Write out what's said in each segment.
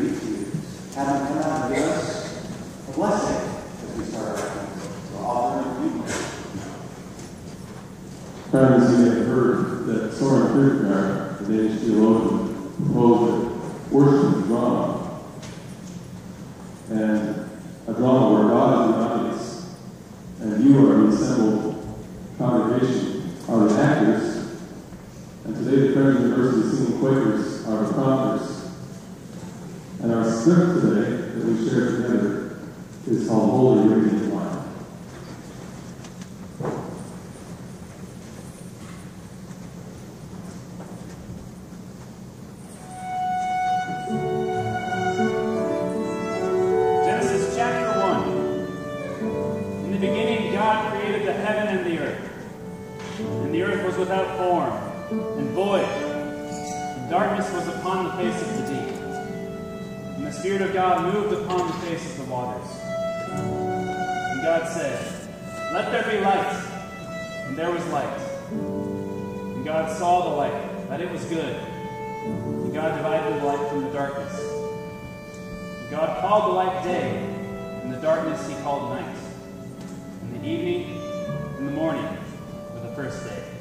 reach you, have them come out and give us a blessing as we start our we'll offering of you. Friends, you have heard that Soren Kierkegaard, the Danish theologian, proposed that worship It's called Holy Reading. said, Let there be light. And there was light. And God saw the light, that it was good. And God divided the light from the darkness. And God called the light day, and the darkness he called night. And the evening and the morning were the first day.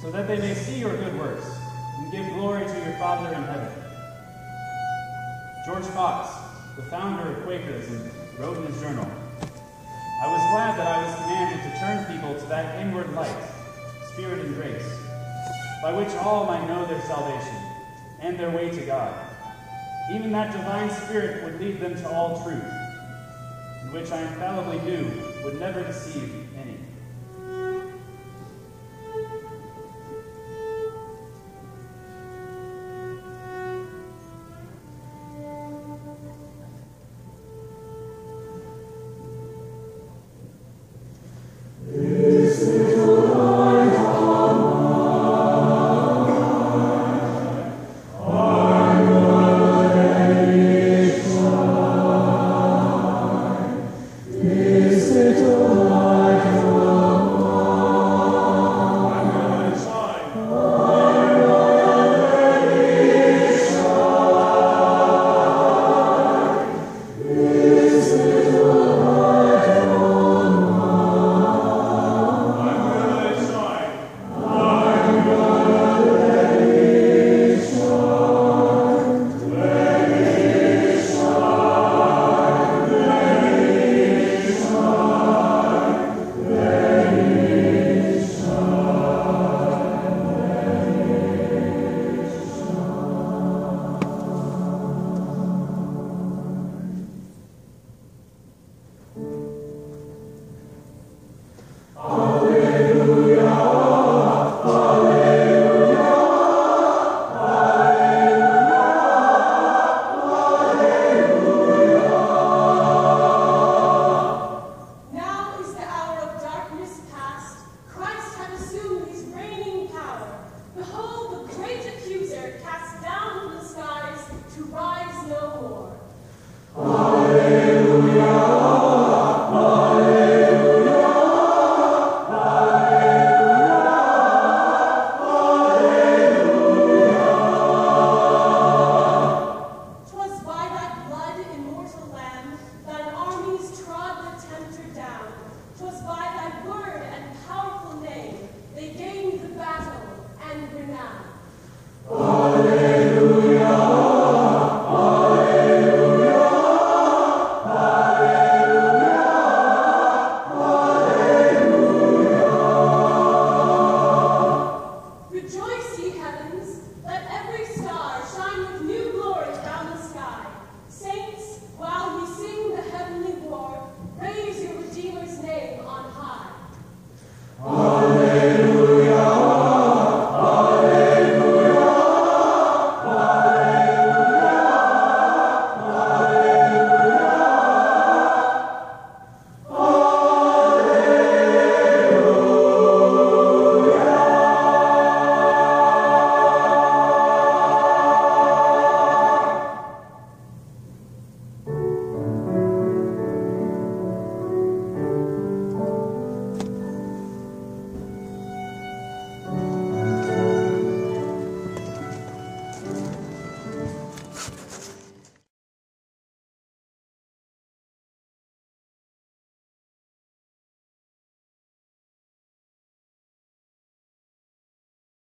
So that they may see your good works and give glory to your Father in heaven. George Fox, the founder of Quakerism, wrote in his journal, I was glad that I was commanded to turn people to that inward light, spirit and grace, by which all might know their salvation and their way to God. Even that divine spirit would lead them to all truth, and which I infallibly knew would never deceive